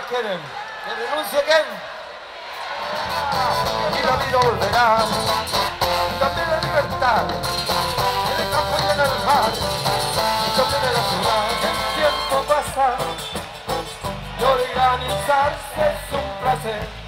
más quieren? ¿Que renuncie quién? Y la vida volverá, también la libertad en el campo y en el mar, y también en la ciudad. El tiempo pasa y organizarse es un placer.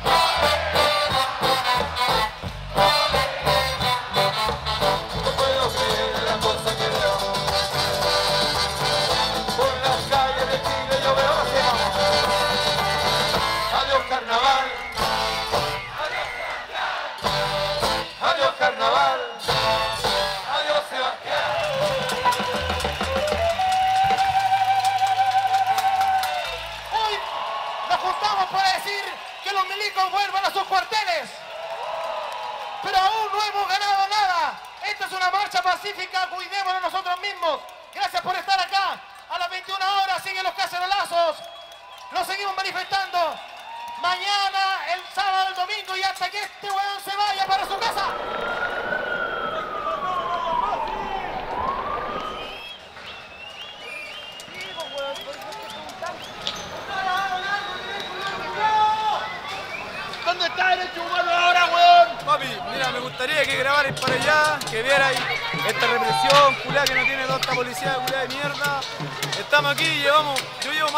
Vuelvan a sus cuarteles. Pero aún no hemos ganado nada. Esta es una marcha pacífica, cuidémonos nosotros mismos.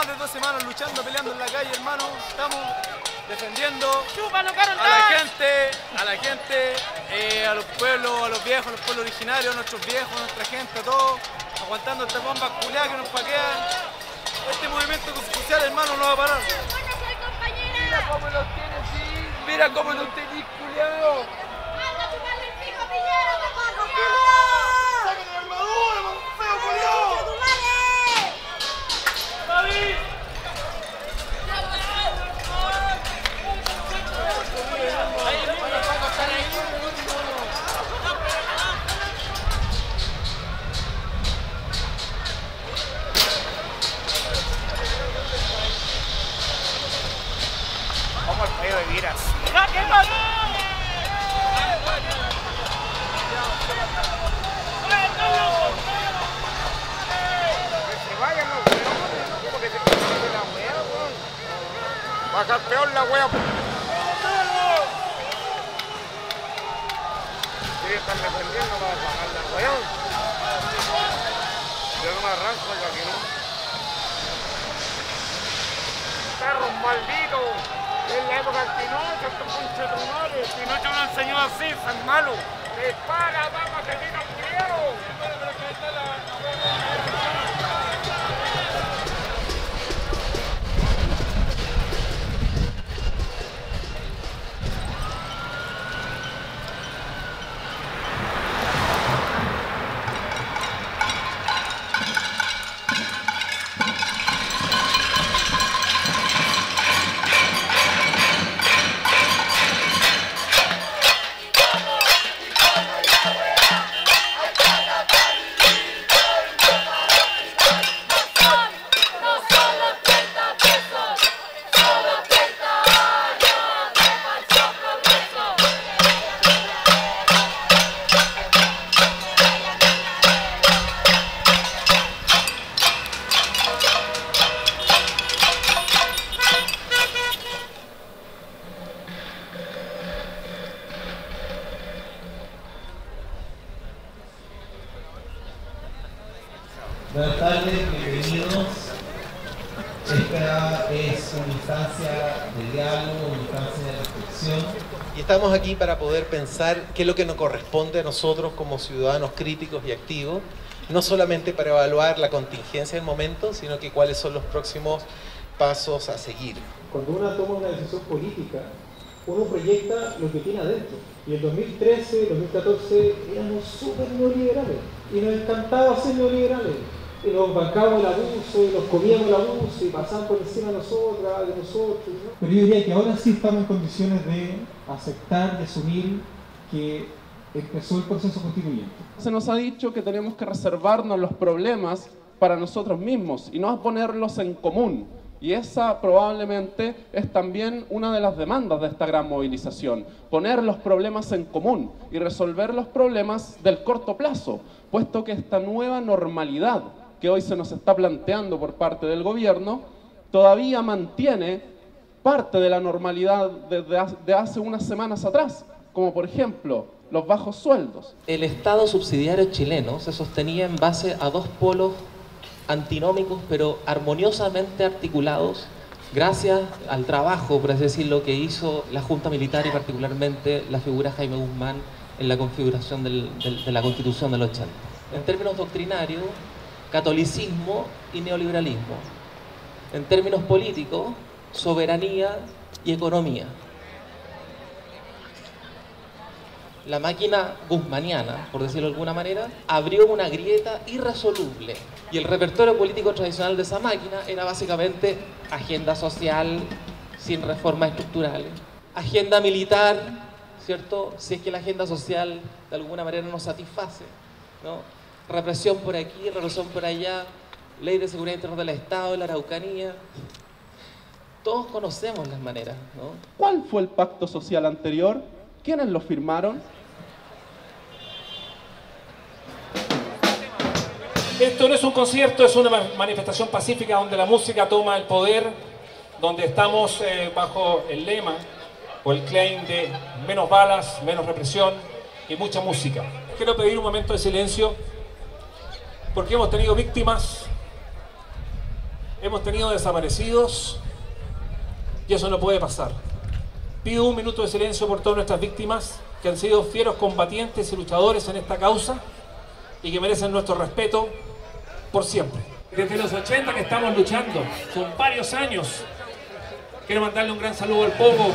Más de dos semanas luchando, peleando en la calle, hermano. Estamos defendiendo ¡Chúpalo, Carol a la gente, a la gente, eh, a los pueblos, a los viejos, a los pueblos originarios, a nuestros viejos, a nuestra gente, a todos, aguantando estas bombas culiadas que nos paquean. Este movimiento social, hermano, no va a parar. compañera! cómo los tienes, sí. Mira cómo los tenés, culiado. ¡Anda a chuparle el pico a se consigue la wea, weón. Va a ser peor la wea. Sí, están defendiendo para bajar la weón. Yo no me arranco que aquí no. Perros malditos. En la época del Pinocho, estos conches de madre. Pinocho no enseñó así, tan malo. Dispara, vamos, que tira primero. Buenas pensar qué es lo que nos corresponde a nosotros como ciudadanos críticos y activos, no solamente para evaluar la contingencia del momento, sino que cuáles son los próximos pasos a seguir. Cuando uno toma una decisión política, uno proyecta lo que tiene adentro. Y en 2013, 2014 éramos súper neoliberales y nos encantaba ser neoliberales. Y nos bancábamos el abuso, y nos comíamos el abuso, y pasaban por encima de nosotras, de nosotros. ¿no? Pero yo diría que ahora sí estamos en condiciones de aceptar y asumir que empezó el proceso constituyente. Se nos ha dicho que tenemos que reservarnos los problemas para nosotros mismos y no ponerlos en común. Y esa probablemente es también una de las demandas de esta gran movilización, poner los problemas en común y resolver los problemas del corto plazo, puesto que esta nueva normalidad que hoy se nos está planteando por parte del gobierno todavía mantiene parte de la normalidad desde de hace unas semanas atrás, como por ejemplo los bajos sueldos. El Estado subsidiario chileno se sostenía en base a dos polos antinómicos pero armoniosamente articulados gracias al trabajo, por así decirlo, que hizo la Junta Militar y particularmente la figura Jaime Guzmán en la configuración de la Constitución del 80. En términos doctrinarios, catolicismo y neoliberalismo. En términos políticos, soberanía y economía. La máquina guzmaniana, por decirlo de alguna manera, abrió una grieta irresoluble y el repertorio político tradicional de esa máquina era básicamente agenda social sin reformas estructurales, agenda militar, ¿cierto? Si es que la agenda social de alguna manera no satisface, ¿no? Represión por aquí, represión por allá, ley de seguridad interna del Estado, la Araucanía. Todos conocemos las maneras, ¿no? ¿Cuál fue el pacto social anterior? ¿Quiénes lo firmaron? Esto no es un concierto, es una manifestación pacífica donde la música toma el poder, donde estamos eh, bajo el lema o el claim de menos balas, menos represión y mucha música. Quiero pedir un momento de silencio porque hemos tenido víctimas, hemos tenido desaparecidos y eso no puede pasar. Pido un minuto de silencio por todas nuestras víctimas que han sido fieros combatientes y luchadores en esta causa y que merecen nuestro respeto por siempre. Desde los 80 que estamos luchando, son varios años. Quiero mandarle un gran saludo al Pogo.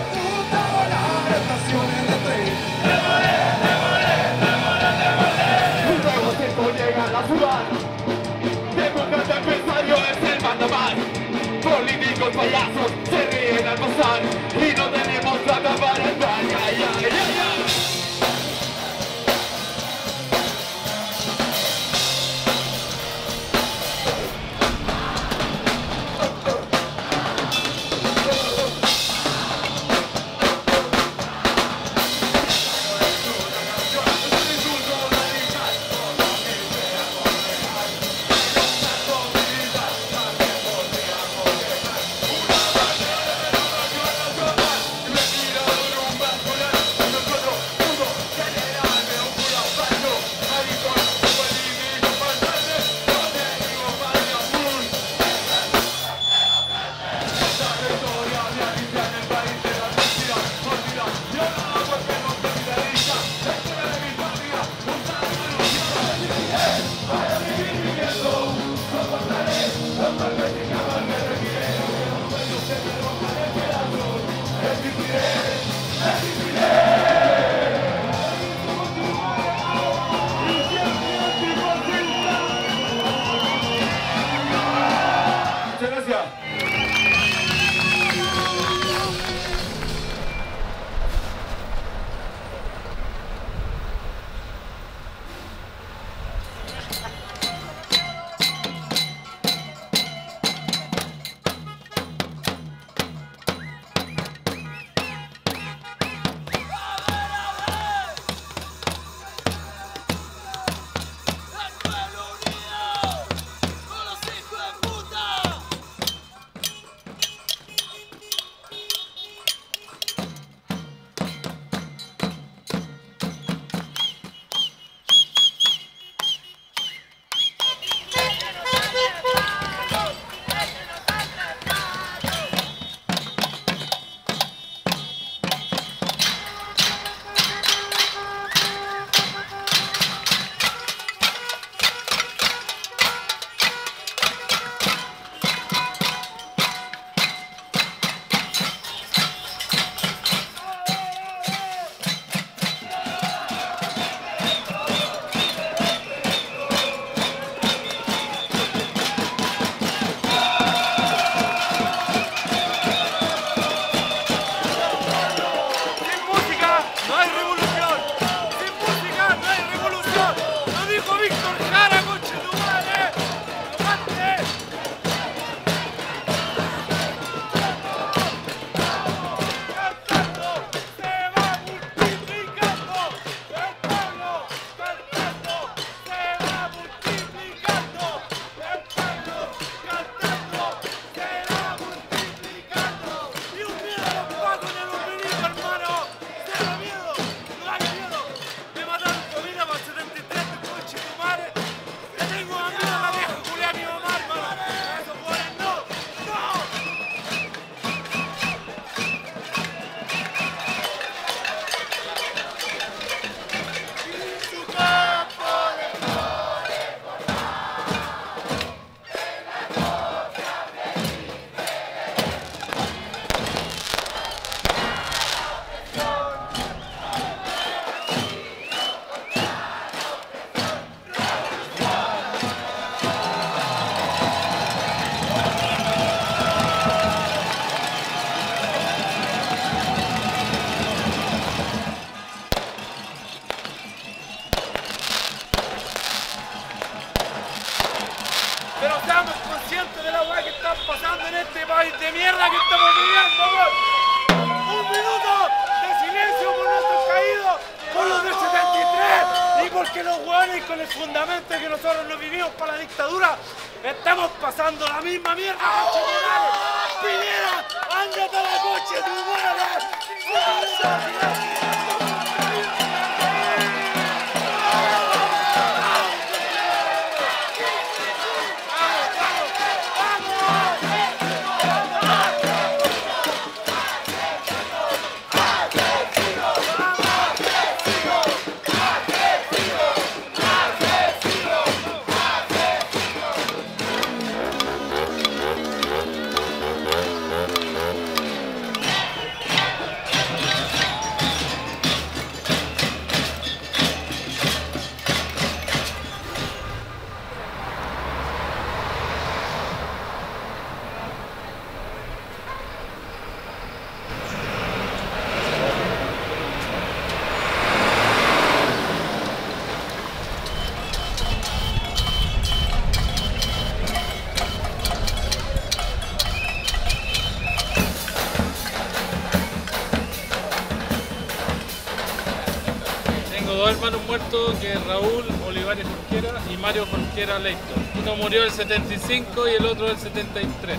Jorquera Leito. Uno murió el 75 y el otro el 73.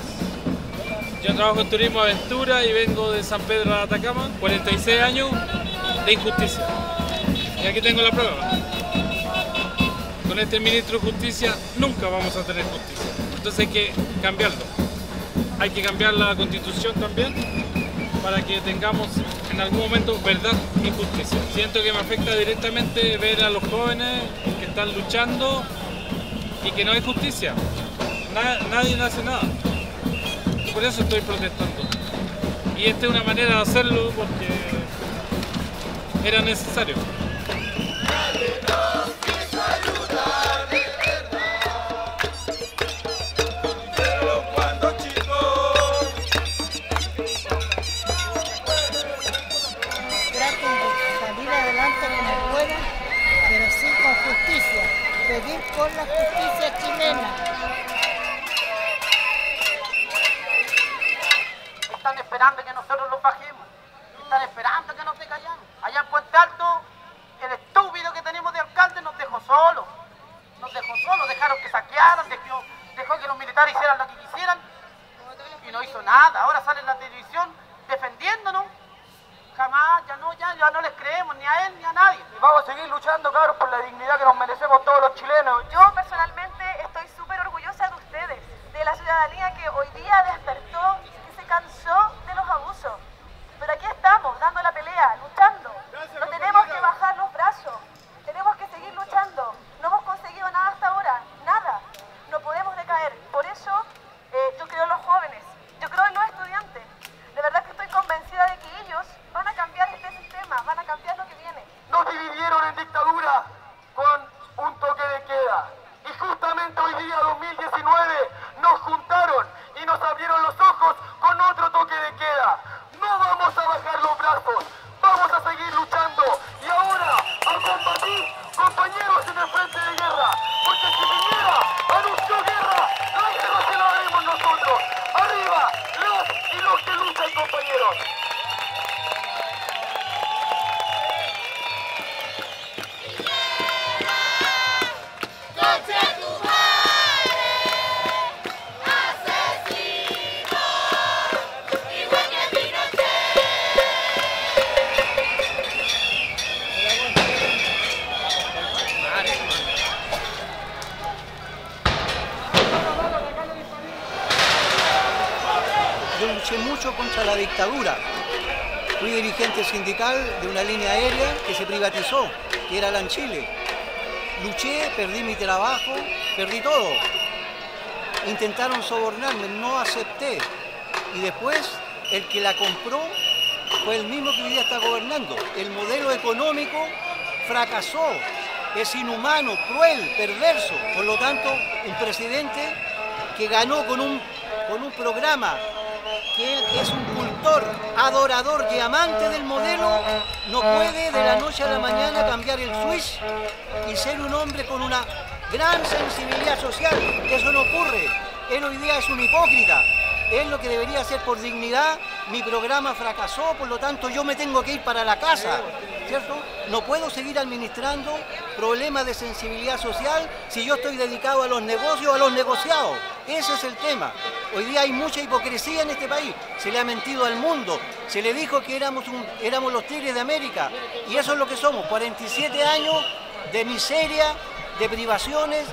Yo trabajo en turismo aventura y vengo de San Pedro de Atacama, 46 años de injusticia. Y aquí tengo la prueba. Con este ministro de justicia nunca vamos a tener justicia. Entonces hay que cambiarlo. Hay que cambiar la constitución también para que tengamos en algún momento verdad y justicia. Siento que me afecta directamente ver a los jóvenes que están luchando y que no hay justicia. Na- nadie hace nada. Por eso estoy protestando. Y esta es una manera de hacerlo porque era necesario. Línea aérea que se privatizó, que era la en Chile. Luché, perdí mi trabajo, perdí todo. Intentaron sobornarme, no acepté. Y después el que la compró fue el mismo que hoy día está gobernando. El modelo económico fracasó, es inhumano, cruel, perverso. Por lo tanto, un presidente que ganó con un, con un programa que es un cultor, adorador y amante del modelo, no puede de la noche a la mañana cambiar el switch y ser un hombre con una gran sensibilidad social. Eso no ocurre. Él hoy día es un hipócrita. Él lo que debería hacer por dignidad, mi programa fracasó, por lo tanto yo me tengo que ir para la casa. ¿cierto? No puedo seguir administrando problemas de sensibilidad social si yo estoy dedicado a los negocios, a los negociados. Ese es el tema. Hoy día hay mucha hipocresía en este país. Se le ha mentido al mundo. Se le dijo que éramos, los tigres de América. Y eso es lo que somos. 47 años de miseria, de privaciones,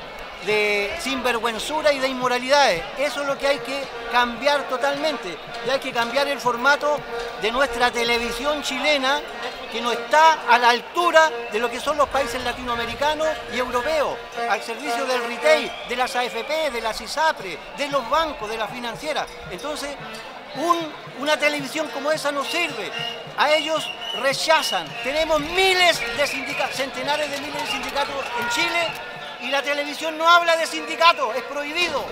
de sinvergüenzura y de inmoralidades. Eso es lo que hay que cambiar totalmente. Y hay que cambiar el formato de nuestra televisión chilena que no está a la altura de lo que son los países latinoamericanos y europeos, al servicio del retail, de las AFP, de las ISAPRE, de los bancos, de las financieras. Entonces, un- una televisión como esa no sirve. A ellos rechazan. Tenemos miles de sindicatos, centenares de miles de sindicatos en Chile y la televisión no habla de sindicatos, es prohibido.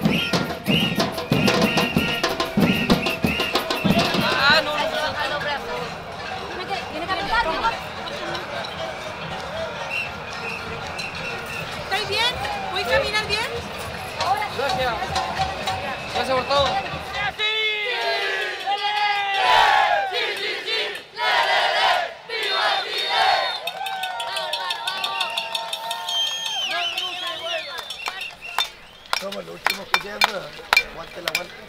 Por todo. Somos los últimos que quedan. Aguante la aguante.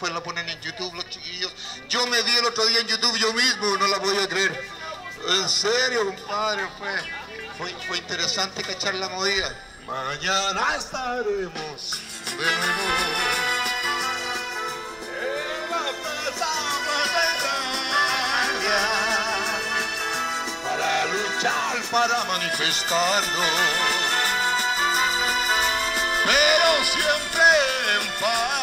Después lo ponen en YouTube los chiquillos. Yo me vi el otro día en YouTube yo mismo, no la podía creer. En serio, compadre, fue, fue, fue interesante cachar la movida. Mañana estaremos de nuevo. la Para manifestarnos pero siempre en paz.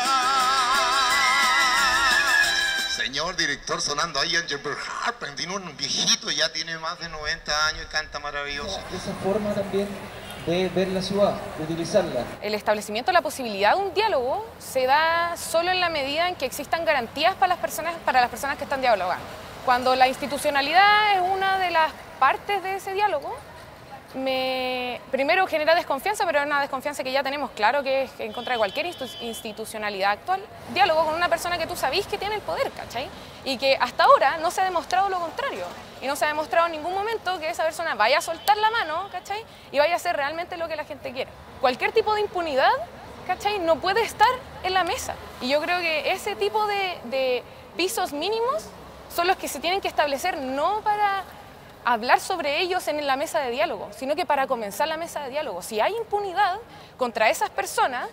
Señor director, sonando ahí Angel Harper, tiene un viejito, ya tiene más de 90 años y canta maravilloso. esa forma también de ver la ciudad, de utilizarla. El establecimiento de la posibilidad de un diálogo se da solo en la medida en que existan garantías para las personas, para las personas que están dialogando. Cuando la institucionalidad es una de las partes de ese diálogo, me, primero genera desconfianza, pero es una desconfianza que ya tenemos claro que es en contra de cualquier institucionalidad actual. Diálogo con una persona que tú sabís que tiene el poder, ¿cachai? Y que hasta ahora no se ha demostrado lo contrario. Y no se ha demostrado en ningún momento que esa persona vaya a soltar la mano, ¿cachai? Y vaya a hacer realmente lo que la gente quiere. Cualquier tipo de impunidad, ¿cachai? No puede estar en la mesa. Y yo creo que ese tipo de, de pisos mínimos son los que se tienen que establecer no para hablar sobre ellos en la mesa de diálogo, sino que para comenzar la mesa de diálogo. Si hay impunidad contra esas personas,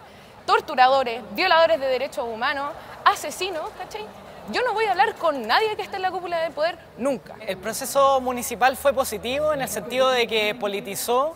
torturadores, violadores de derechos humanos, asesinos, ¿cachai? Yo no voy a hablar con nadie que esté en la cúpula del poder nunca. El proceso municipal fue positivo en el sentido de que politizó,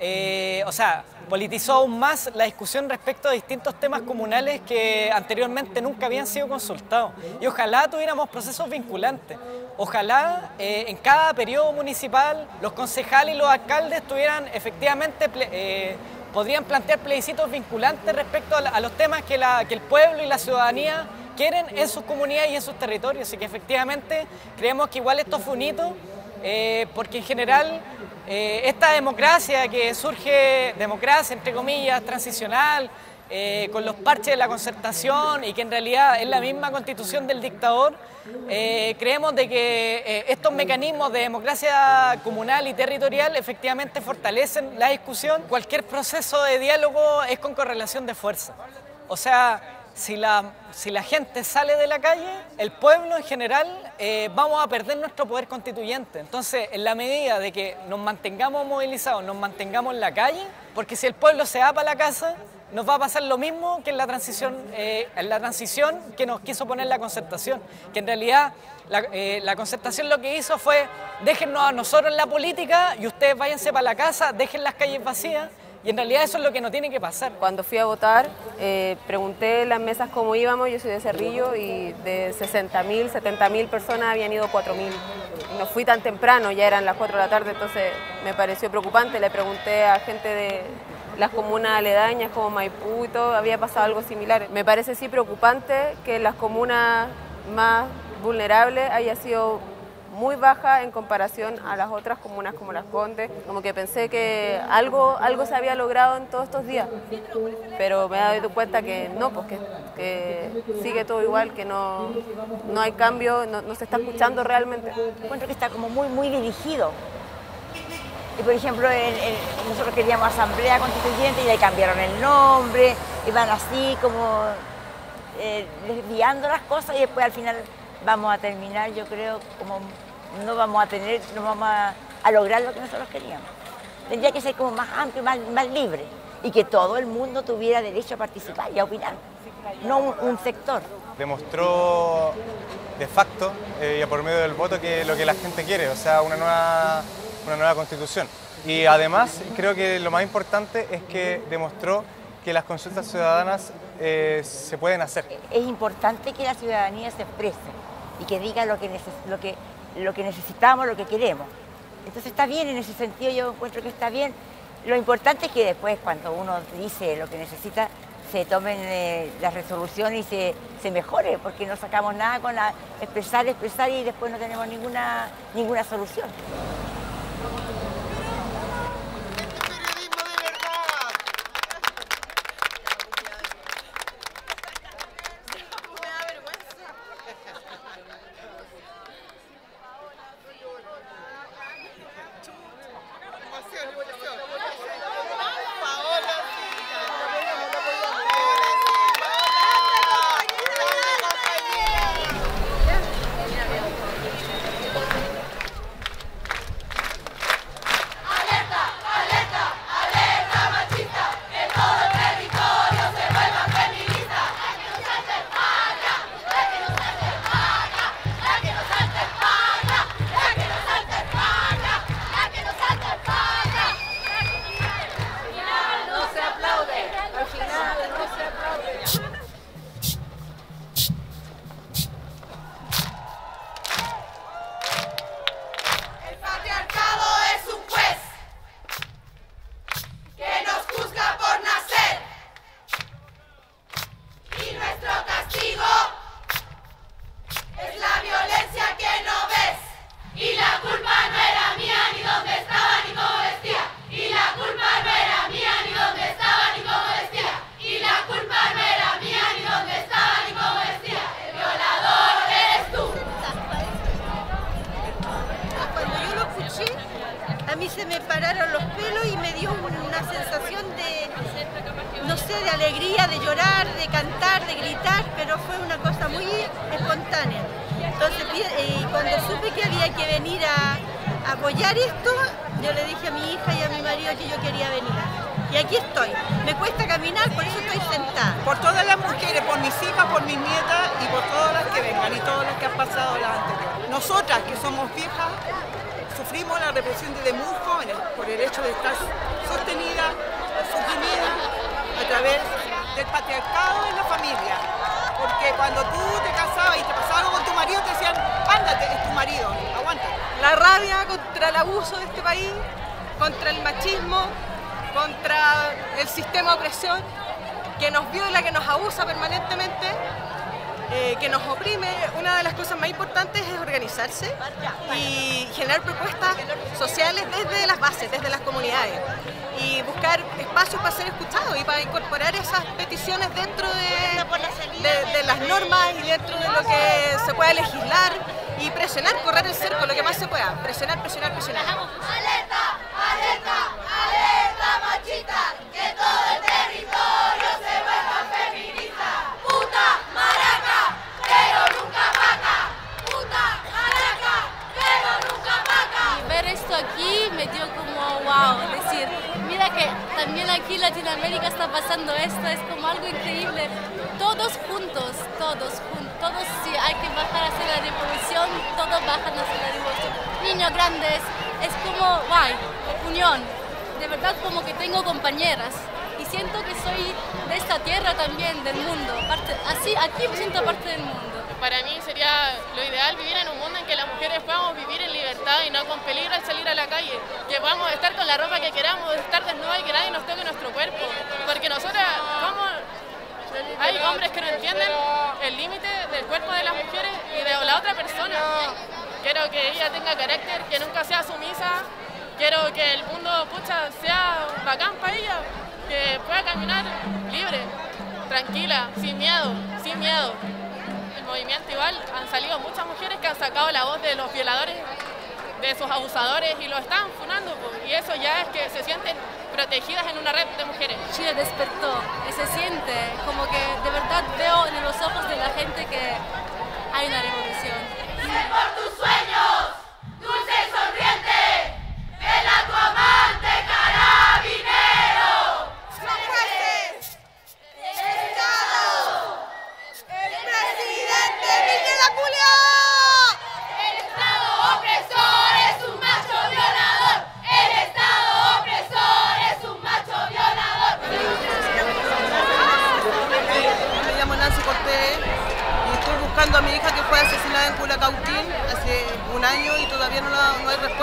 eh, o sea, politizó aún más la discusión respecto a distintos temas comunales que anteriormente nunca habían sido consultados. Y ojalá tuviéramos procesos vinculantes. Ojalá eh, en cada periodo municipal los concejales y los alcaldes tuvieran efectivamente, eh, podrían plantear plebiscitos vinculantes respecto a, los temas que, que el pueblo y la ciudadanía quieren en sus comunidades y en sus territorios. Así que efectivamente creemos que igual esto fue un hito, eh, porque en general eh, esta democracia que surge, democracia entre comillas, transicional, eh, con los parches de la concertación y que en realidad es la misma constitución del dictador, creemos de que estos mecanismos de democracia comunal y territorial efectivamente fortalecen la discusión. Cualquier proceso de diálogo es con correlación de fuerza. O sea, si la, si la gente sale de la calle, el pueblo en general, eh, vamos a perder nuestro poder constituyente. Entonces, en la medida de que nos mantengamos movilizados, nos mantengamos en la calle, porque si el pueblo se va para la casa, nos va a pasar lo mismo que en la transición, eh, en la transición que nos quiso poner la concertación, que en realidad la, eh, la concertación lo que hizo fue déjennos a nosotros en la política y ustedes váyanse para la casa, dejen las calles vacías y en realidad eso es lo que no tiene que pasar. Cuando fui a votar, eh, pregunté en las mesas cómo íbamos, yo soy de Cerrillo y de 60.000, 70.000 personas habían ido 4.000. No fui tan temprano, ya eran las 4 de la tarde, entonces me pareció preocupante. Le pregunté a gente de las comunas aledañas como Maipú y todo, había pasado algo similar. Me parece sí preocupante que las comunas más vulnerables haya sido muy baja en comparación a las otras comunas como Las Condes. Como que pensé que algo, algo se había logrado en todos estos días, pero me he dado cuenta que no, pues que, que sigue todo igual, que no, no hay cambio, no, se está escuchando realmente. Encuentro que está como muy, muy dirigido. Y por ejemplo, en- nosotros queríamos asamblea constituyente y le cambiaron el nombre, y van así como eh, desviando las cosas y después al final vamos a terminar, yo creo, como no vamos a tener, no vamos a, a lograr lo que nosotros queríamos. Tendría que ser como más amplio, más, más libre y que todo el mundo tuviera derecho a participar y a opinar, no un, un sector. demostró de facto eh, y por medio del voto que lo que la gente quiere, o sea, una nueva, una nueva constitución. Y además creo que lo más importante es que demostró que las consultas ciudadanas eh, se pueden hacer. es importante que la ciudadanía se exprese y que diga lo que, neces- lo que, lo que necesitamos, lo que queremos. Entonces está bien, en ese sentido yo encuentro que está bien. Lo importante es que después cuando uno dice lo que necesita, se tomen eh, las resoluciones y se, mejore, porque no sacamos nada con la expresar, expresar y después no tenemos ninguna, ninguna solución. Pasado las anteriores. Nosotras, que somos viejas, sufrimos la represión desde muy jóvenes por el hecho de estar sostenida, suprimida a través del patriarcado en la familia. Porque cuando tú te casabas y te pasaba algo con tu marido, te decían, ándate, es tu marido, aguanta. La rabia contra el abuso de este país, contra el machismo, contra el sistema de opresión que nos viola, que nos abusa permanentemente, eh, que nos oprime. Una de las cosas más importantes es organizarse y generar propuestas sociales desde las bases, desde las comunidades y buscar espacios para ser escuchados y para incorporar esas peticiones dentro de, las normas y dentro de lo que se pueda legislar y presionar, correr el cerco, lo que más se pueda, presionar, presionar, presionar. ¡Alerta! ¡Alerta machista! ¡Que todo el territorio se vuelva feminista! ¡Puta maraca! ¡Pero nunca vaca! ¡Puta maraca! ¡Pero nunca vaca! Y ver esto aquí me dio como wow, es decir, mira que también aquí en Latinoamérica está pasando esto, es como algo increíble. Todos juntos, todos juntos, todos si hay que bajar a hacer la revolución, todos bajan a hacer la revolución. Niños grandes, es como, guay, unión. De verdad como que tengo compañeras y siento que soy de esta tierra también, del mundo. Así, aquí me siento parte del mundo. Para mí sería lo ideal vivir en un mundo en que las mujeres podamos vivir en libertad y no con peligro al salir a la calle. Que podamos estar con la ropa que queramos, estar desnuda y que nadie nos toque nuestro cuerpo. Porque nosotras, ¿cómo? Hay hombres que no entienden el límite del cuerpo de las mujeres y de la otra persona. Quiero que ella tenga carácter, que nunca sea sumisa. Quiero que el mundo, pucha, sea bacán para ella. Que pueda caminar libre, tranquila, sin miedo, sin miedo movimiento igual han salido muchas mujeres que han sacado la voz de los violadores, de sus abusadores y lo están funando. po. Y eso ya es que se sienten protegidas en una red de mujeres. Chile despertó y se siente como que de verdad veo en los ojos de la gente que hay una revolución. ¡Sé por tus sueños! ¡Dulce y sonriente! ¡Ven a tu amante carabinero!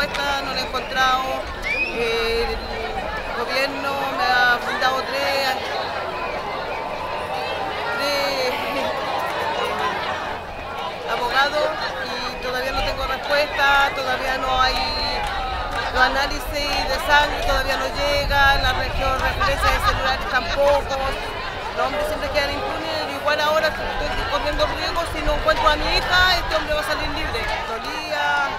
No la he encontrado. Eh, el gobierno me ha brindado tres, tres abogados y todavía no tengo respuesta, todavía no hay los análisis de sangre, todavía no llega, la región de celulares tampoco. Los hombres siempre quedan impunes, igual ahora estoy corriendo riesgo, si no encuentro a mi hija, este hombre va a salir libre. Dolía,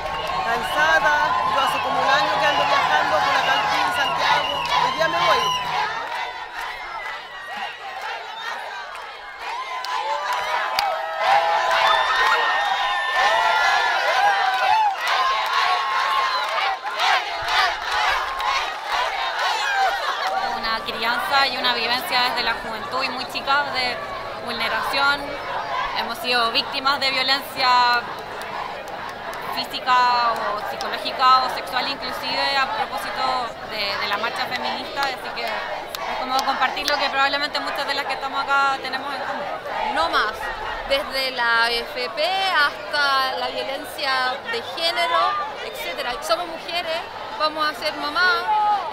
cansada, yo hace como un año que ando viajando por la Calpín, Santiago, hoy día me voy. una crianza y una vivencia desde la juventud y muy chica de vulneración. Hemos sido víctimas de violencia física o psicológica o sexual inclusive a propósito de, de la marcha feminista, así que es como compartir lo que probablemente muchas de las que estamos acá tenemos en común. no más, desde la AFP hasta la violencia de género, etcétera. Somos mujeres, vamos a ser mamás,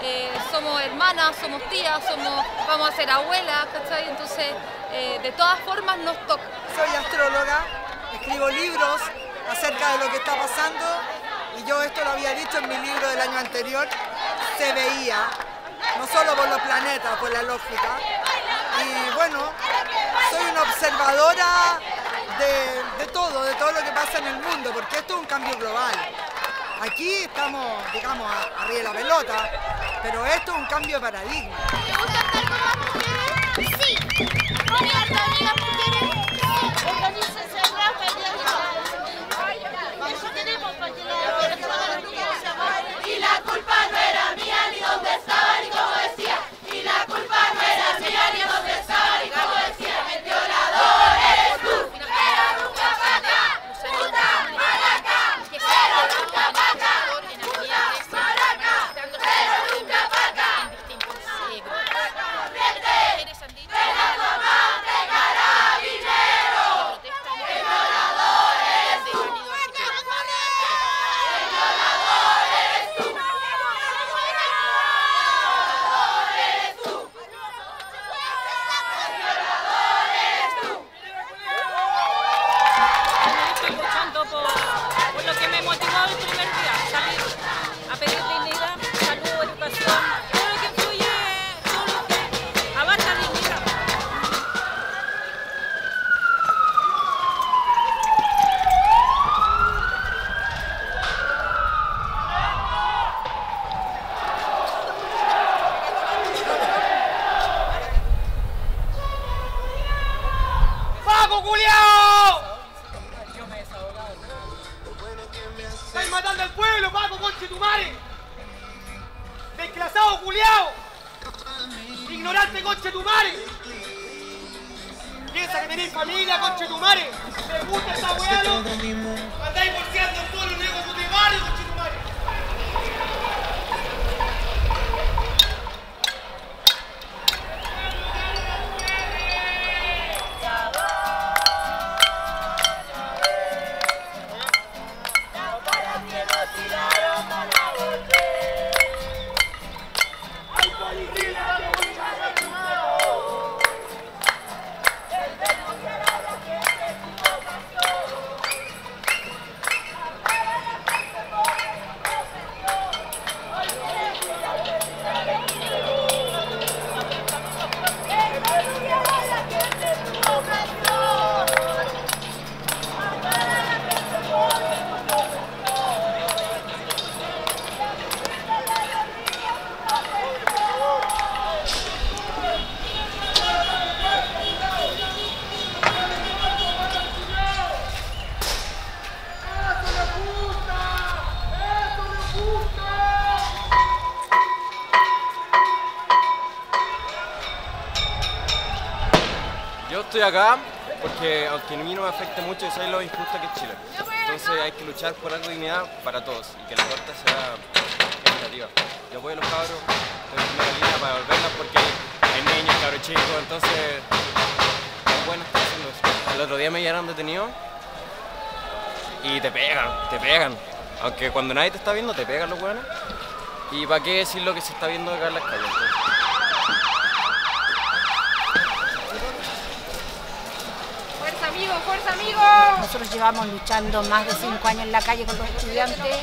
eh, somos hermanas, somos tías, somos, vamos a ser abuelas, ¿cachai? Entonces, eh, de todas formas nos toca. Soy astróloga, escribo libros acerca de lo que está pasando y yo esto lo había dicho en mi libro del año anterior, se veía, no solo por los planetas, por la lógica. Y bueno, soy una observadora de, de todo, de todo lo que pasa en el mundo, porque esto es un cambio global. Aquí estamos, digamos, arriba de la pelota, pero esto es un cambio de paradigma. Estoy acá porque aunque a mí no me afecte mucho, yo soy lo injusto que es Chile. Entonces hay que luchar por algo de dignidad para todos y que la torta sea equitativa. Yo apoyo a los cabros, estoy en primera línea para devolverlas porque hay niños, cabros chicos, entonces es bueno estar haciendo eso. El otro día me llegaron detenido y te pegan, te pegan. Aunque cuando nadie te está viendo, te pegan los buenos. ¿Y para qué decir lo que se está viendo acá en las calles? Entonces, Fuerza Nosotros llevamos luchando más de cinco años en la calle con los estudiantes,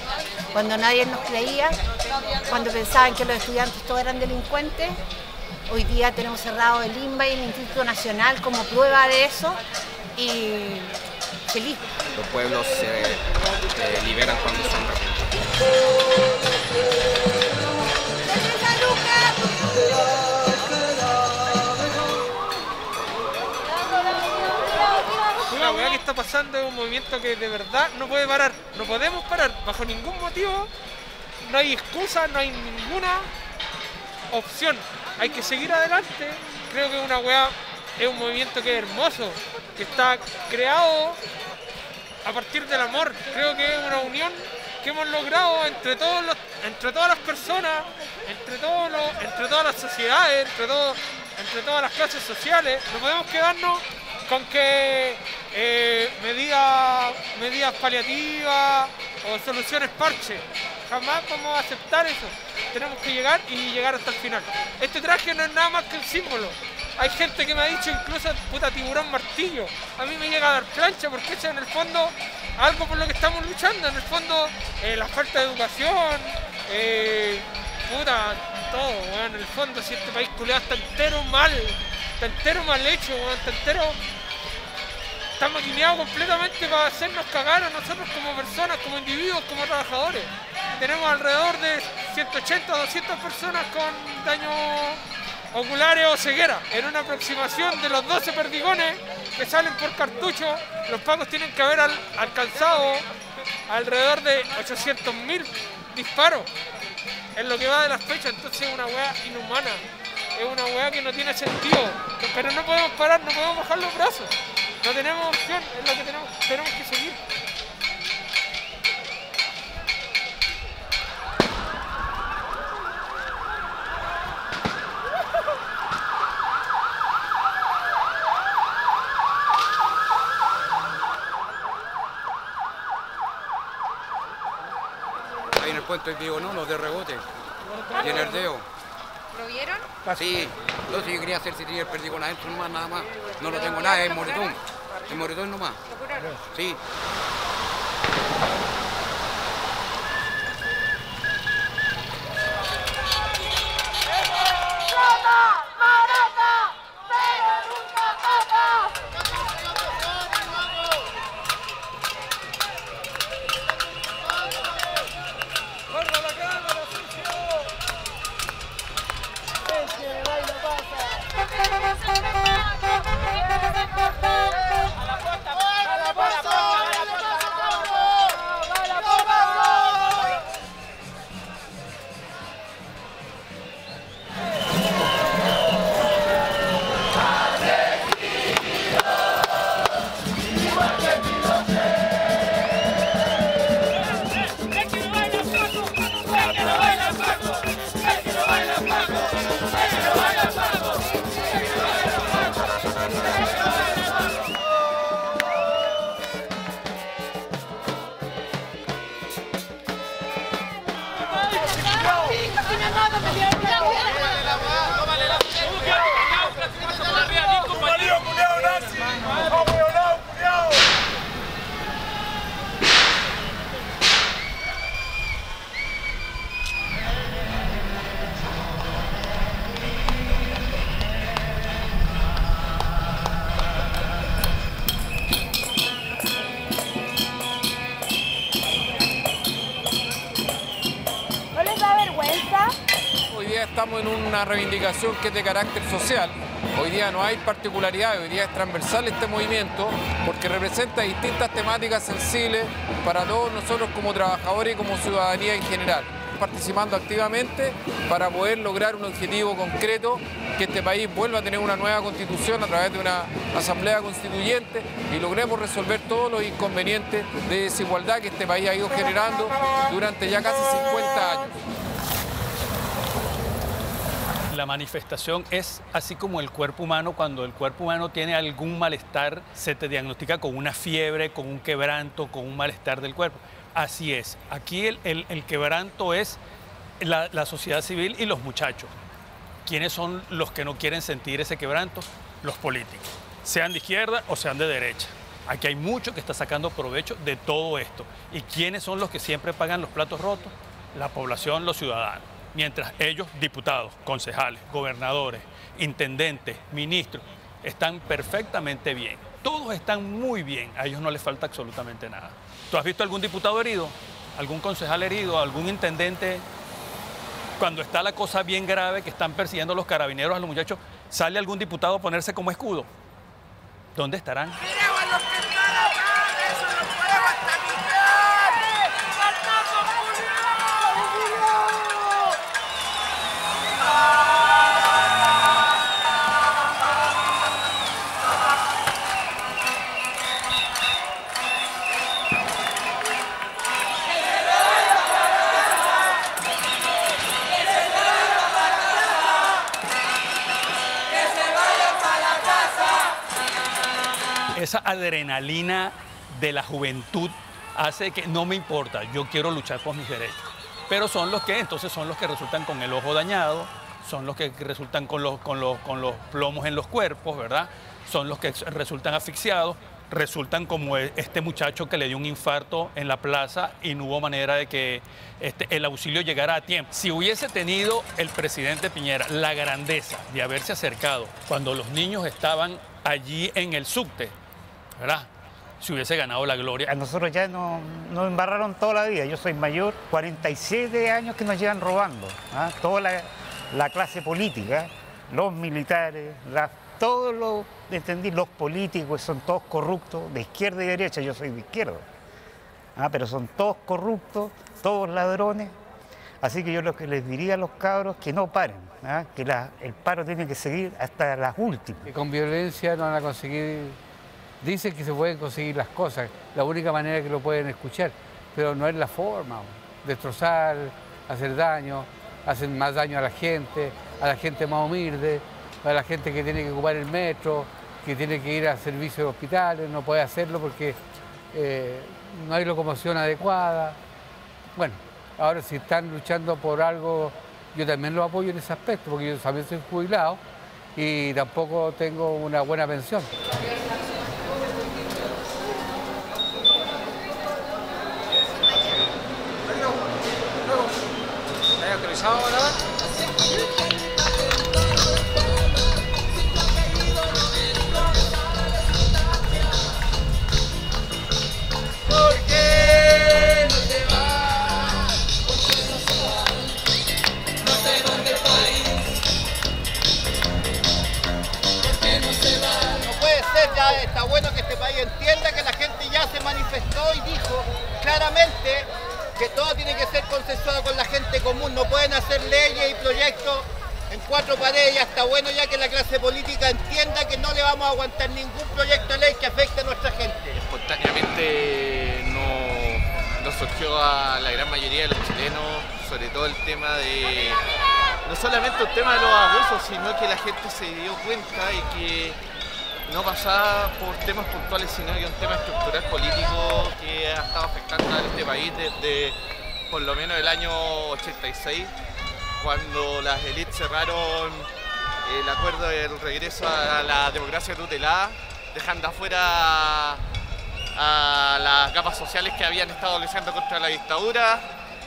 cuando nadie nos creía, cuando pensaban que los estudiantes todos eran delincuentes. Hoy día tenemos cerrado el INBA y el Instituto Nacional como prueba de eso y feliz. Los pueblos se eh, liberan cuando son La weá que está pasando es un movimiento que de verdad no puede parar. No podemos parar bajo ningún motivo. No hay excusa, no hay ninguna opción. Hay que seguir adelante. Creo que una weá es un movimiento que es hermoso, que está creado a partir del amor. Creo que es una unión que hemos logrado entre todos los, entre todas las personas, entre todos los, entre todas las sociedades, entre todo, entre todas las clases sociales. No podemos quedarnos con que eh, medidas, medidas paliativas o soluciones parche. Jamás vamos a aceptar eso. Tenemos que llegar y llegar hasta el final. Este traje no es nada más que un símbolo. Hay gente que me ha dicho incluso puta tiburón martillo. A mí me llega a dar plancha porque eso en el fondo algo por lo que estamos luchando. En el fondo eh, la falta de educación, eh, puta, todo, weón. En el fondo si este país culiado está entero mal, está entero mal hecho, weón, está entero está maquineado completamente para hacernos cagar a nosotros como personas, como individuos, como trabajadores. Tenemos alrededor de 180 o 200 personas con daños oculares o ceguera. En una aproximación de los 12 perdigones que salen por cartucho, los pagos tienen que haber al- alcanzado alrededor de 800.000 disparos en lo que va de las fechas. Entonces es una weá inhumana. Es una weá que no tiene sentido. Pero no podemos parar, no podemos bajar los brazos. No tenemos opción, es lo que tenemos, tenemos que seguir. Ahí en el puente digo, no, los de rebote. Y en el dedo. ¿Lo vieron? Sí, no, si yo quería hacer si tenía el perdigón adentro nada más. No lo tengo nada, es moretón. Es moretón nomás. Sí. Que es de carácter social. Hoy día no hay particularidad, hoy día es transversal este movimiento porque representa distintas temáticas sensibles para todos nosotros como trabajadores y como ciudadanía en general participando activamente para poder lograr un objetivo concreto, que este país vuelva a tener una nueva constitución a través de una asamblea constituyente y logremos resolver todos los inconvenientes de desigualdad que este país ha ido generando durante ya casi 50 años. La manifestación es así como el cuerpo humano, cuando el cuerpo humano tiene algún malestar, se te diagnostica con una fiebre, con un quebranto, con un malestar del cuerpo. Así es, aquí el, quebranto es la, la sociedad civil y los muchachos. ¿Quiénes son los que no quieren sentir ese quebranto? Los políticos, sean de izquierda o sean de derecha. Aquí hay mucho que está sacando provecho de todo esto. ¿Y quiénes son los que siempre pagan los platos rotos? La población, los ciudadanos mientras ellos, diputados, concejales, gobernadores, intendentes, ministros, están perfectamente bien. Todos están muy bien, a ellos no les falta absolutamente nada. ¿Tú has visto algún diputado herido? ¿Algún concejal herido? ¿Algún intendente? Cuando está la cosa bien grave, que están persiguiendo los carabineros a los muchachos, ¿sale algún diputado a ponerse como escudo? ¿Dónde estarán? Esa adrenalina de la juventud hace que no me importa, yo quiero luchar por mis derechos. Pero son los que, entonces son los que resultan con el ojo dañado, son los que resultan con los, con los, con los plomos en los cuerpos, ¿verdad? Son los que resultan asfixiados, resultan como e, este muchacho que le dio un infarto en la plaza y no hubo manera de que este, el auxilio llegara a tiempo. Si hubiese tenido el presidente Piñera la grandeza de haberse acercado cuando los niños estaban allí en el subte, ¿verdad? Si hubiese ganado la gloria. A nosotros ya nos, embarraron toda la vida. Yo soy mayor, 47 años que nos llevan robando. ¿ah? Toda la, clase política, los militares, todos los, entendí, los políticos son todos corruptos, de izquierda y derecha, yo soy de izquierda. ¿ah? Pero son todos corruptos, todos ladrones. Así que yo lo que les diría a los cabros que no paren, ¿ah? que el paro tiene que seguir hasta las últimas. Que con violencia no van a conseguir Dicen que se pueden conseguir las cosas, la única manera que lo pueden escuchar, pero no es la forma. Destrozar, hacer daño, hacen más daño a la gente, a la gente más humilde, a la gente que tiene que ocupar el metro, que tiene que ir a servicios de hospitales, no puede hacerlo porque eh, no hay locomoción adecuada. Bueno, ahora si están luchando por algo, yo también lo apoyo en ese aspecto, porque yo también soy jubilado y tampoco tengo una buena pensión. Está bueno que este país entienda que la gente ya se manifestó y dijo claramente que todo tiene que ser consensuado con la gente común, no pueden hacer leyes y proyectos en cuatro paredes, ya está bueno ya que la clase política entienda que no le vamos a aguantar ningún proyecto de ley que afecte a nuestra gente. Espontáneamente no, no surgió a la gran mayoría de los chilenos, sobre todo el tema de, no solamente el tema de los abusos, sino que la gente se dio cuenta y que no pasaba por temas puntuales, sino que un tema estructural político que ha estado afectando a este país desde por lo menos el año 86, cuando las élites cerraron el acuerdo del regreso a la democracia tutelada, dejando afuera a las capas sociales que habían estado luchando contra la dictadura.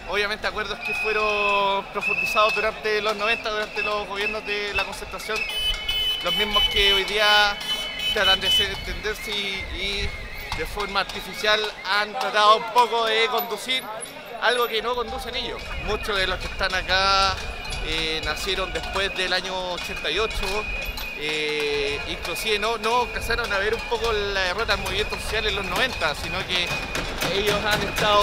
Obviamente acuerdos que fueron profundizados durante los 90, durante los gobiernos de la concertación, los mismos que hoy día tratan de entenderse y, de forma artificial han tratado un poco de conducir algo que no conducen ellos. Muchos de los que están acá eh, nacieron después del año 88, eh, inclusive no, no alcanzaron a ver un poco la derrota del movimiento social en los 90, sino que ellos han estado,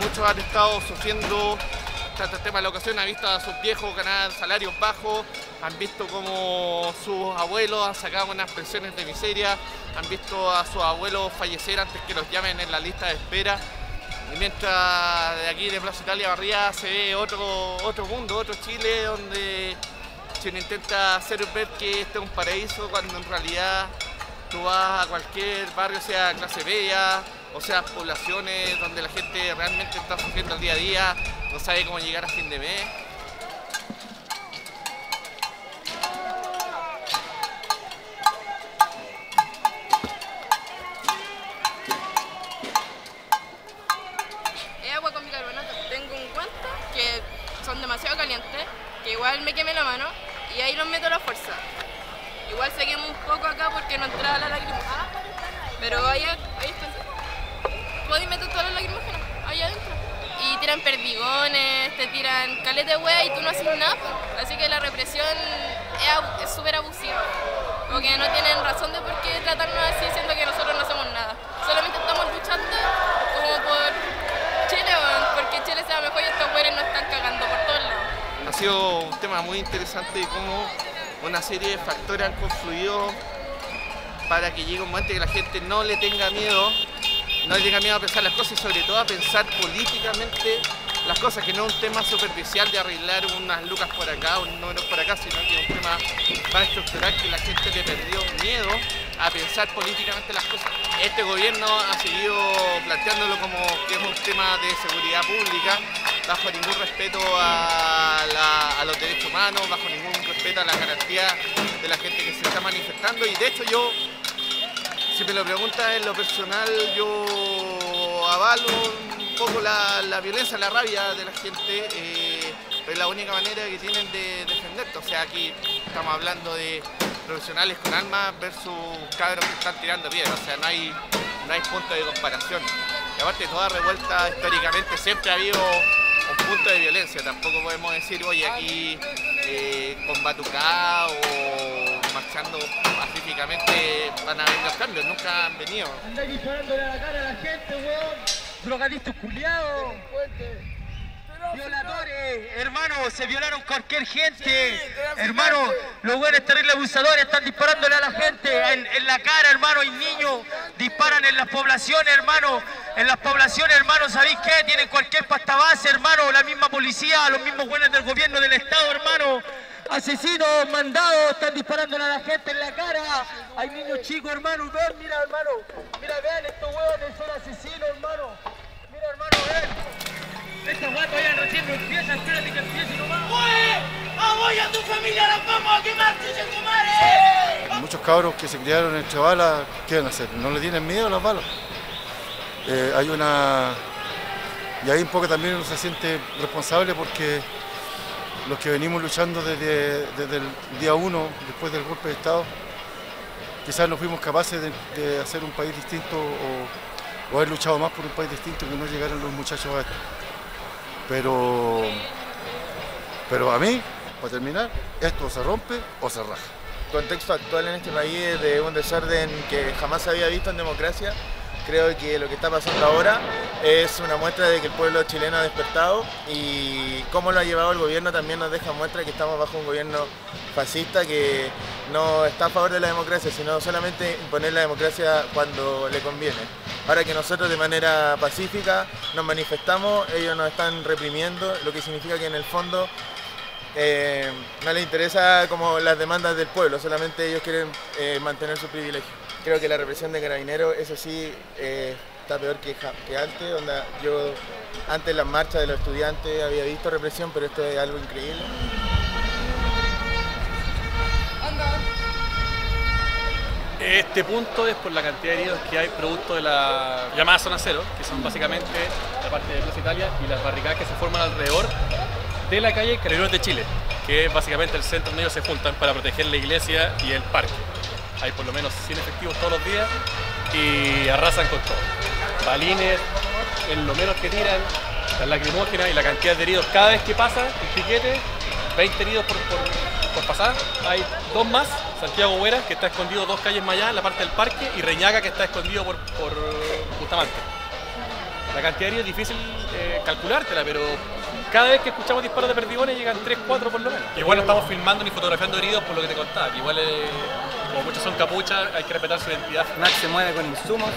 muchos han estado sufriendo este tema de la ocasión, han visto a sus viejos ganar salarios bajos, han visto como sus abuelos han sacado unas pensiones de miseria, han visto a sus abuelos fallecer antes que los llamen en la lista de espera. Y mientras de aquí de Plaza Italia Barría se ve otro, otro mundo, otro Chile donde se intenta hacer ver que este es un paraíso cuando en realidad tú vas a cualquier barrio, sea clase media, o sea poblaciones donde la gente realmente está sufriendo el día a día, no sabe cómo llegar a fin de mes. Igual me queme la mano y ahí los meto a la fuerza. Igual se quema un poco acá porque no entraba la lacrimógena. Pero ahí, ahí está. Meter toda la lacrimógena ahí adentro. Y tiran perdigones, te tiran caleta de wea y tú no haces nada. Así que la represión es súper abusiva. Como que no tienen razón de por qué tratarnos así, siendo que nosotros no hacemos nada. Solamente estamos luchando como por Chile, porque Chile sea mejor y estos güeyes nos están cagando. Ha sido un tema muy interesante de cómo una serie de factores han confluido para que llegue un momento que la gente no le tenga miedo, no le tenga miedo a pensar las cosas y sobre todo a pensar políticamente las cosas, que no es un tema superficial de arreglar unas lucas por acá, unos números por acá, sino que es un tema más estructural que la gente le perdió miedo a pensar políticamente las cosas. Este gobierno ha seguido planteándolo como que es un tema de seguridad pública, bajo ningún respeto a, los derechos humanos, bajo ningún respeto a la garantía de la gente que se está manifestando. Y de hecho yo, si me lo preguntas en lo personal, yo avalo un poco la, violencia, la rabia de la gente. eh, es la única manera que tienen de defenderte. O sea, aquí estamos hablando de profesionales con armas versus cabros que están tirando piedras. O sea, no hay, no hay punto de comparación. Y aparte, toda revuelta históricamente siempre ha habido un punto de violencia. Tampoco podemos decir, oye, aquí eh, con batucá o marchando pacíficamente van a venir los cambios. Nunca han venido. Anda disparándole a la cara a la gente, weón. Drogadictos culiados. Violadores, hermano, se violaron cualquier gente. hermano, los buenos terribles abusadores están disparándole a la gente en, en la cara, hermano. Hay niños, disparan en las poblaciones, hermano. En las poblaciones, hermano, ¿sabéis qué? Tienen cualquier pasta base, hermano. La misma policía, los mismos buenos del gobierno del Estado, hermano. Asesinos, mandados, están disparándole a la gente en la cara. Hay niños chicos, hermano. Ven, mira, hermano. Mira, vean, estos huevones son asesinos, hermano. Mira, hermano, ven. Estos guatos recién no empiezan, espérate que empiece nomás. ¡A voy a tu familia las vamos a quemar, chucha tu madre! Muchos cabros que se criaron entre balas, ¿qué van a hacer? ¿No le tienen miedo a las balas? Eh, hay una... Y ahí un poco también uno se siente responsable porque los que venimos luchando desde, desde el día uno, después del golpe de Estado, quizás no fuimos capaces de, de hacer un país distinto o, o haber luchado más por un país distinto que no llegaran los muchachos a esto. Pero, pero a mí, para terminar, esto se rompe o se raja. Contexto actual en este país de un desorden que jamás se había visto en democracia. Creo que lo que está pasando ahora es una muestra de que el pueblo chileno ha despertado y cómo lo ha llevado el gobierno también nos deja muestra que estamos bajo un gobierno fascista que no está a favor de la democracia, sino solamente imponer la democracia cuando le conviene. Ahora que nosotros de manera pacífica nos manifestamos, ellos nos están reprimiendo, lo que significa que en el fondo eh, no les interesa como las demandas del pueblo, solamente ellos quieren eh, mantener su privilegio. Creo que la represión de carabineros, eso sí, eh, está peor que, antes. Onda, yo antes en las marchas de los estudiantes había visto represión, pero esto es algo increíble. Este punto es por la cantidad de heridos que hay producto de la llamada zona cero, que son básicamente la parte de Plaza Italia y las barricadas que se forman alrededor de la calle Carabineros de Chile, que es básicamente el centro donde ellos se juntan para proteger la iglesia y el parque. Hay por lo menos 100 efectivos todos los días y arrasan con todo. Balines, en lo menos que tiran, las lacrimógenas y la cantidad de heridos cada vez que pasa el piquete 20 heridos por, por, por pasar. Hay dos más, Santiago Huera, que está escondido dos calles más allá en la parte del parque, y Reñaga, que está escondido por, por Bustamante. La cantidad de heridos es difícil eh, calculártela, pero cada vez que escuchamos disparos de perdigones llegan 3, 4 por lo menos. Igual no estamos filmando ni fotografiando heridos por lo que te contaba, igual como muchos son capuchas, hay que respetar su identidad. Max se mueve con insumos,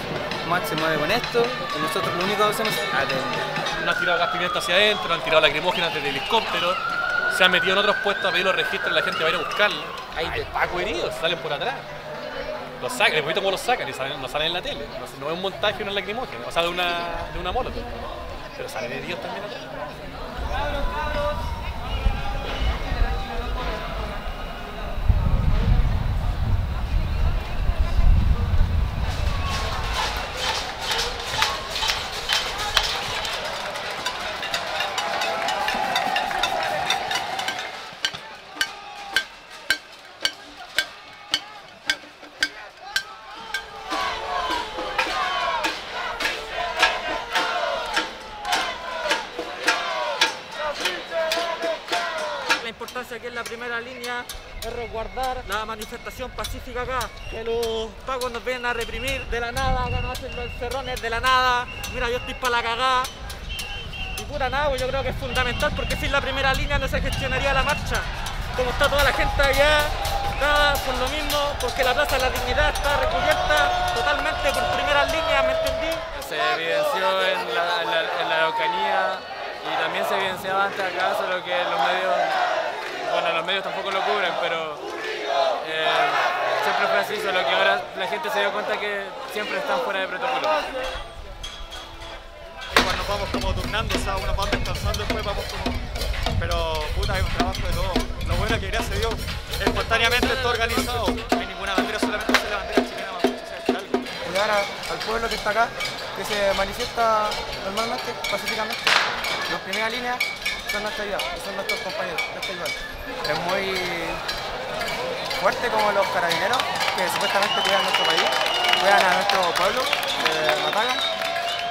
Max se mueve con esto, y nosotros lo único que hacemos es atender. No han tirado gas pimienta hacia adentro, han tirado lacrimógenas desde helicóptero, se han metido en otros puestos a pedir los registros, la gente va a ir a buscarlo. Hay de Paco heridos, salen por atrás. Los sacan, les cómo los sacan y salen, no salen en la tele. No, no es un montaje de una lacrimógena, o sea, de una, de una molotov. Pero salen heridos también atrás. La manifestación pacífica acá, que los pagos nos vienen a reprimir de la nada, acá nos hacen los encerrones de la nada, mira yo estoy para la cagada. Y pura nada, pues yo creo que es fundamental porque sin la primera línea no se gestionaría la marcha. Como está toda la gente allá, nada, por lo mismo, porque la Plaza de la Dignidad está recubierta totalmente por primeras líneas, ¿me entendí? se evidenció en la, en la- en la Araucanía y también se evidenciaba antes acá, solo que los medios, bueno, los medios tampoco lo cubren, pero siempre fue así, solo que ahora la gente se dio cuenta que siempre están fuera de protocolo. Igual nos vamos como turnando, o sea, unos van descansando después vamos como... Pero puta, hay un trabajo de todo. Lo bueno es que ya se dio espontáneamente, está organizado. No hay ninguna bandera, solamente es la bandera chilena algo. ayudar a- al pueblo que está acá, que se manifiesta normalmente, pacíficamente. Las primeras líneas son nuestra vida, son nuestros compañeros, nuestro igual. Es muy fuerte como los carabineros, que supuestamente cuidan nuestro país, cuidan a nuestro pueblo, que nos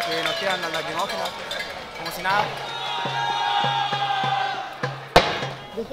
que nos tiran las lacrimógenas, como si nada. Con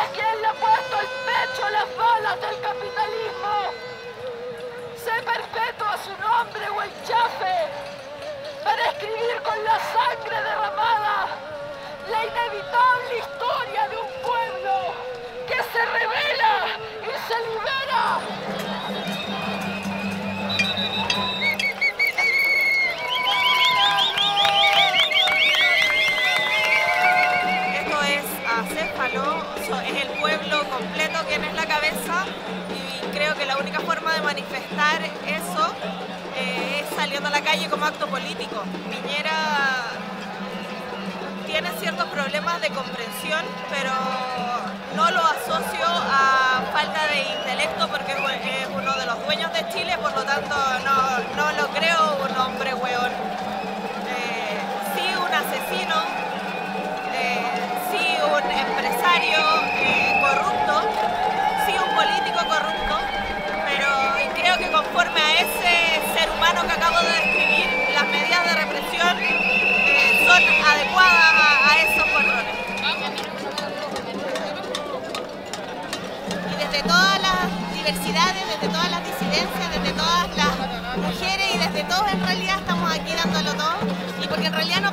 espalda quien le ha puesto el pecho a las balas del capitalismo. Se perpetúa su nombre o chafe para escribir con la sangre derramada la inevitable historia de un pueblo que se revela y se libera. Quien es la cabeza y creo que la única forma de manifestar eso eh, es saliendo a la calle como acto político. Piñera tiene ciertos problemas de comprensión, pero no lo asocio a falta de intelecto porque es uno de los dueños de Chile, por lo tanto no, no lo creo un hombre hueón. Eh, sí un asesino, eh, sí un empresario eh, corrupto, a ese ser humano que acabo de describir, las medidas de represión eh, son adecuadas a, esos patrones. Y desde todas las diversidades, desde todas las disidencias, desde todas las mujeres y desde todos en realidad estamos aquí dándolo todo y porque en realidad no ha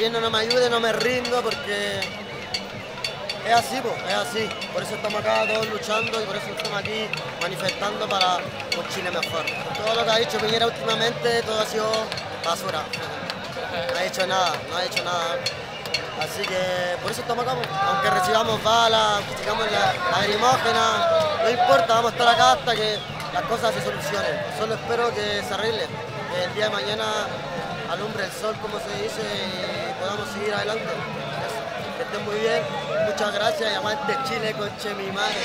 gobierno no me ayude, no me rindo porque es así, po, es así. Por eso estamos acá todos luchando y por eso estamos aquí manifestando para un Chile mejor. Todo lo que ha dicho Piñera últimamente, todo ha sido basura. No ha hecho nada, no ha hecho nada. Así que por eso estamos acá, aunque recibamos balas, sigamos la lagrimógena, no importa, vamos a estar acá hasta que las cosas se solucionen. Solo espero que se arregle, que el día de mañana alumbre el sol, como se dice, podamos seguir adelante. Eso. Que estén muy bien, muchas gracias y aguante Chile, conche mi madre.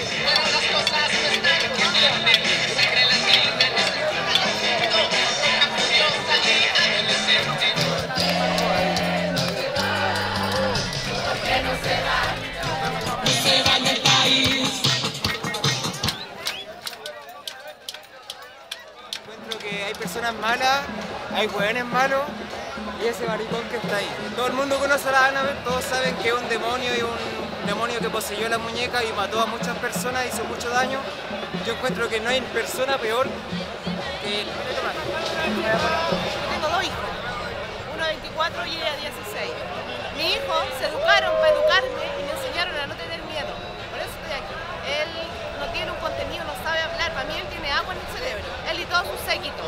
Encuentro que hay personas malas, hay hueones malos ese maricón que está ahí. Todo el mundo conoce a la Annabelle, todos saben que es un demonio y un demonio que poseyó la muñeca y mató a muchas personas, hizo mucho daño. Yo encuentro que no hay persona peor que él. Yo tengo dos hijos, uno de 24 y ella de 16. Mis hijos se educaron para educarme y me enseñaron a no tener miedo. Por eso estoy aquí. Él no tiene un contenido, no sabe hablar. Para mí él tiene agua en el cerebro. Él y todo su séquito.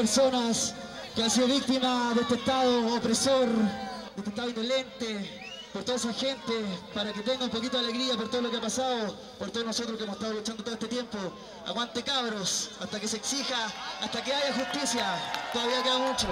personas que han sido víctimas de este Estado opresor, de este Estado indolente, por toda esa gente, para que tenga un poquito de alegría por todo lo que ha pasado, por todos nosotros que hemos estado luchando todo este tiempo. Aguante cabros, hasta que se exija, hasta que haya justicia, todavía queda mucho.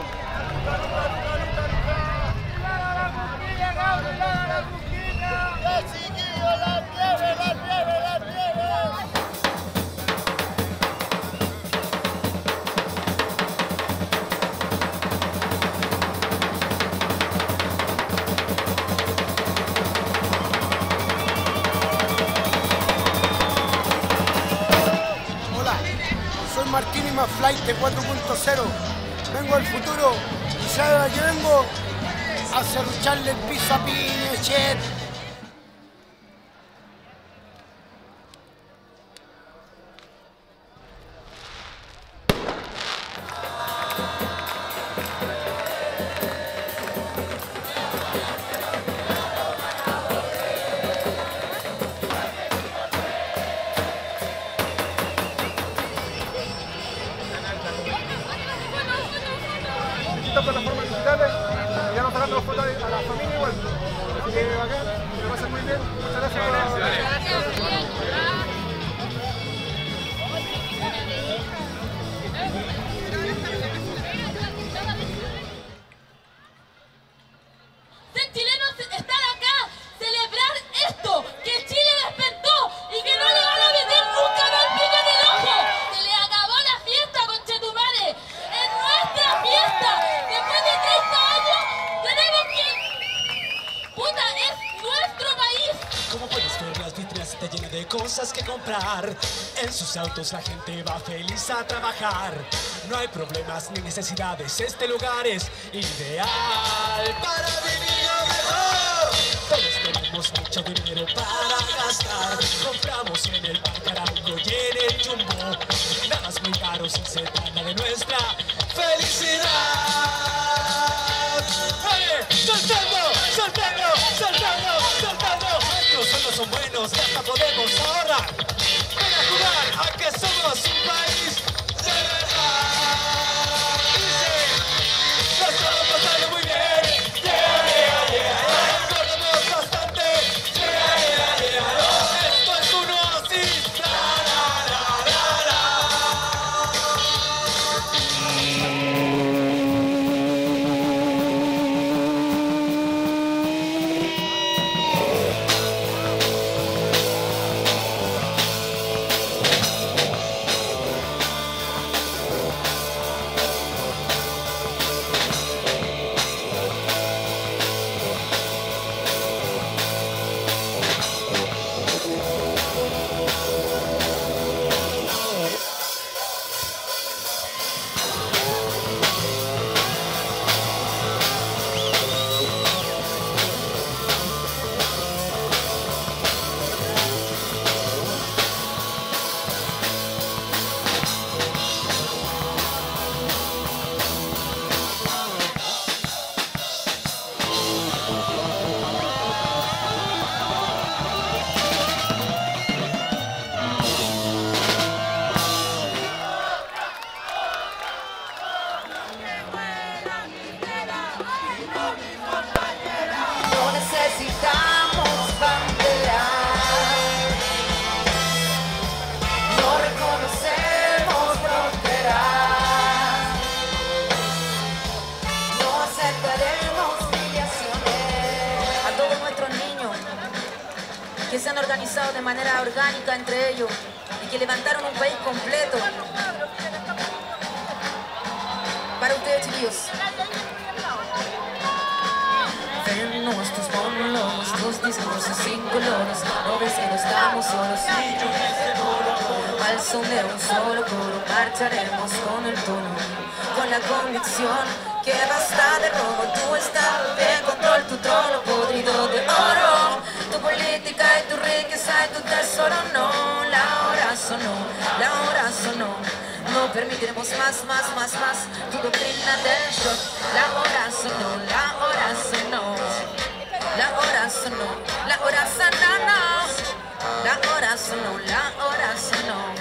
Vengo al futuro y sabe vengo a cerrucharle el piso a Pinochet. sus autos la gente va feliz a trabajar. No hay problemas ni necesidades, este lugar es ideal para vivir lo mejor. Todos tenemos mucho dinero para gastar, compramos en el Bacarango y en el Jumbo, nada más muy caro sin la convicción que basta de robo. Tú estás de control, tu trono podrido de oro. Tu política y tu riqueza y tu tesoro no. La hora sonó, la hora sonó. No permitiremos más, más, más, más tu doctrina del shock. La hora sonó, la hora sonó. La hora sonó, la hora sonó, no. La hora sonó, la hora sonó.